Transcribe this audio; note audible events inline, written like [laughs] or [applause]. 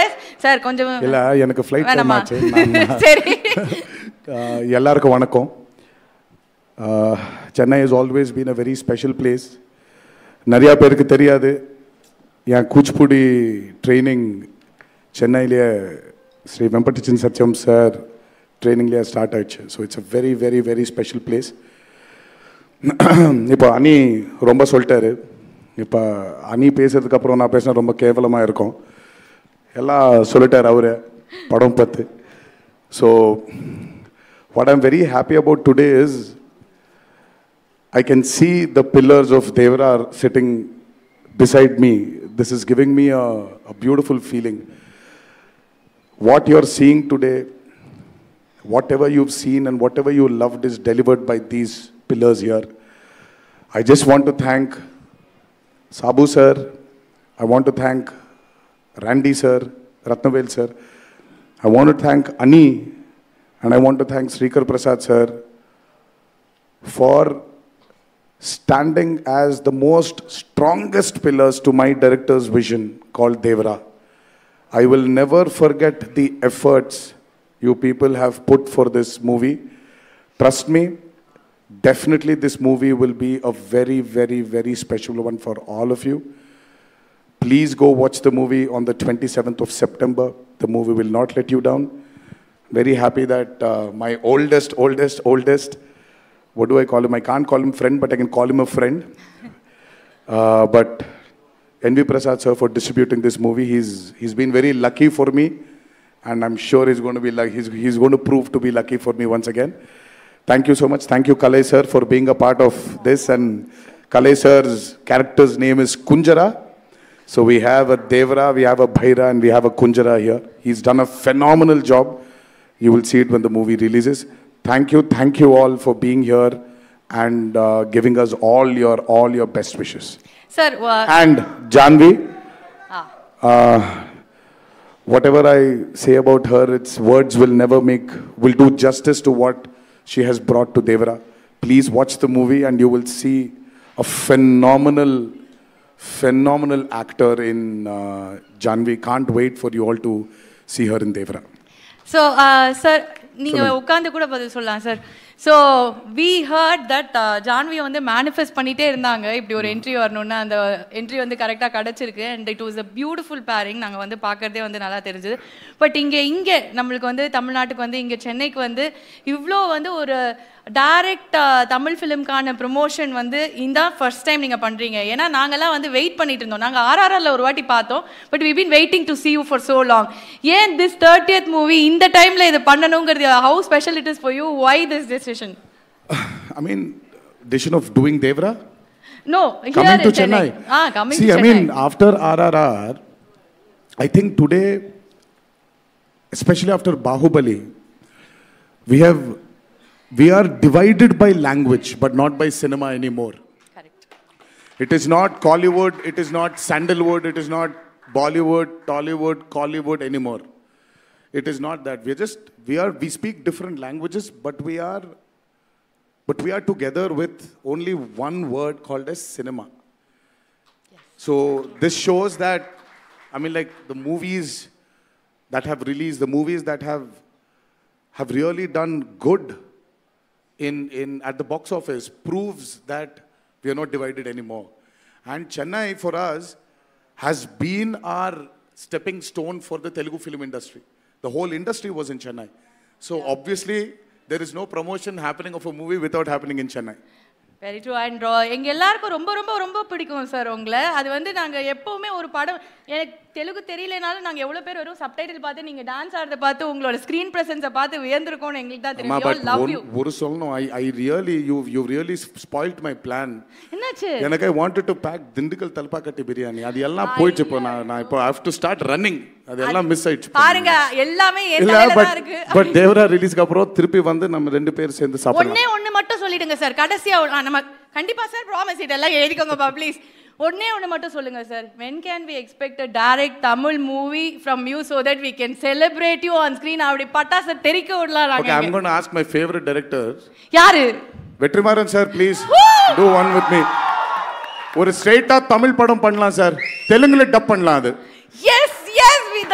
Yes sir கொஞ்சம் இல்ல எனக்கு ஃப்ளைட் டைம் ஆச்சு. [laughs] சரி. [laughs] எல்லாருக்கும் வணக்கம். Chennai is always been a very special place நிறையா பேருக்கு தெரியாது. என் கூச்சிப்புடி ட்ரைனிங் சென்னையிலேயே ஸ்ரீ வெம்பட்டிச்சன் சத்யம் சார் ட்ரைனிங்லேயே ஸ்டார்ட் ஆயிடுச்சு. So it's a very very very special place இப்போ அனி ரொம்ப சொல்லிட்டாரு. இப்போ அனி பேசுறதுக்கு அப்புறம் நான் பேசினா ரொம்ப கேவலமாக இருக்கும். எல்லாம் சொல்லிட்டார் அவரு படம் பத்து so what I'm very happy about today is I can see the pillars of Devra sitting beside me. This is giving me a, a beautiful feeling. What you're seeing today, whatever you've seen and whatever you loved is delivered by these pillars here. I just want to thank Sabu sir. I want to thank Randy sir, Ratnavel sir. I want to thank Ani and I want to thank Sreekar Prasad sir for standing as the most strongest pillars to my director's vision called Devara. I will never forget the efforts you people have put for this movie. Trust me, definitely this movie will be a very, very, very special one for all of you. Please go watch the movie on the 27th of September. The movie will not let you down. Very happy that uh, my oldest, oldest, oldest, what do I call him? I can't call him friend, but I can call him a friend. Uh, but NV Prasad sir for distributing this movie. He's, he's been very lucky for me. And I'm sure he's going to be like, he's, he's going to prove to be lucky for me once again. Thank you so much. Thank you, Kalai sir, for being a part of this. And Kalai sir's character's name is Kunjara. So we have a Devara, we have a Bhaira, and we have a Kunjara here. He's done a phenomenal job. You will see it when the movie releases. Thank you, thank you all for being here and uh, giving us all your all your best wishes. Sir And Janhvi, uh, whatever I say about her, its words will never make, will do justice to what she has brought to Devara. Please watch the movie and you will see a phenomenal, phenomenal actor in uh, Janhvi. Can't wait for you all to see her in Devara. So, uh, sir, நீங்கள் உட்காந்து கூட பதில் so we heard that ஜான்வியை வந்து manifest பண்ணிட்டே இருந்தாங்க. இப்படி ஒரு என்ட்ரி வரணும்னு. அந்த என்ட்ரி வந்து கரெக்டாக கிடச்சிருக்கு. And it was a beautiful pairing நாங்கள் வந்து பார்க்குறதே வந்து நல்லா தெரிஞ்சுது. பட் இங்கே இங்கே நம்மளுக்கு வந்து தமிழ்நாட்டுக்கு வந்து இங்கே சென்னைக்கு வந்து இவ்வளோ வந்து ஒரு டைரக்ட் தமிழ் ஃபிலிம்க்கான ப்ரொமோஷன் வந்து இந்த ஃபர்ஸ்ட் டைம் நீங்கள் பண்ணுறீங்க ஏன்னா நாங்கெல்லாம் வந்து வெயிட் பண்ணிட்டு இருந்தோம். நாங்கள் ஆர்ஆர்ஆரில் ஒரு வாட்டி பார்த்தோம். But we been waiting to see you for so long. ஏன் திஸ் தேர்ட்டியத் மூவி இந்த டைமில் இது பண்ணணுங்கிறது how special it is for you why this decision decision? [laughs] I mean, decision of doing Devara? No, here coming to Chennai. Chennai. Ah, coming See, to Chennai. I mean, after RRR, I think today, especially after Bahubali, we have we are divided by language, but not by cinema anymore. Correct. It is not Kollywood, it is not Sandalwood, it is not Bollywood, Tollywood, Kollywood anymore. It is not that. We're just we are we speak different languages, but we are but we are together with only one word called as cinema. So this shows that I mean like the movies that have released, the movies that have have really done good in, in at the box office proves that we are not divided anymore. And Chennai for us has been our stepping stone for the Telugu film industry. The whole industry was in Chennai. So obviously there is no promotion happening of a movie without happening in Chennai. Very true and எங்க எல்லாருக்கும் ரொம்ப ரொம்ப ரொம்ப பிடிக்கும் sir உங்களை. அது வந்து நாங்க எப்பவுமே ஒரு படம் எனக்கு தெலுங்கு தெரியலனாலும் நாங்க எவ்வளவு பேர் வரும் சப்டைட்டில் பார்த்து நீங்க டான்ஸ் ஆடுறத பார்த்து உங்களோட ஸ்கிரீன் பிரசன்ஸை பார்த்து வியந்திருக்கோம்னு எங்களுக்கு தான் தெரியும். லவ் ஒரு- யூ ஒரு சொல்லணும். I I really you you really spoiled my plan என்னாச்சு? எனக்கு I wanted to pack Dindigul Thalappakatti biryani. அது எல்லாம் போயிடுச்சு இப்போ நான் நான் இப்போ ஹேவ் டு ஸ்டார்ட் ரன்னிங் அது எல்லாம் மிஸ் ஆயிடுச்சு பாருங்க எல்லாமே இல்ல பட் பட் தேவரா ரிலீஸ்க்கு அப்புறம் திருப்பி வந்து நம்ம ரெண்டு பேர் சேர்ந்து சாப்பிடலாம். ஒண்ணே ஒண்ணு மட்டும் சொல்லிடுங்க சார். கடைசியா நம்ம கண்டிப்பா சார் ப்ராமிஸ் இதெல்லாம் எழுதிக்கோங்கப்பா ப்ளீஸ் ஒண்ணே ஒண்ணு மட்டும் சொல்லுங்க sir. When can we expect a direct Tamil movie from you so that we can celebrate you on screen? அப்படி பட்டாசை தெறிக்க விடலாம் okay gonna ask my favourite director யாரு? Vetrimaaran sir please do one with me ஒரு ஸ்ட்ரெயிட்டா தமிழ் படம் பண்ணலாம் sir. தெலுங்குல டப் பண்ணலாம் அது. S yes we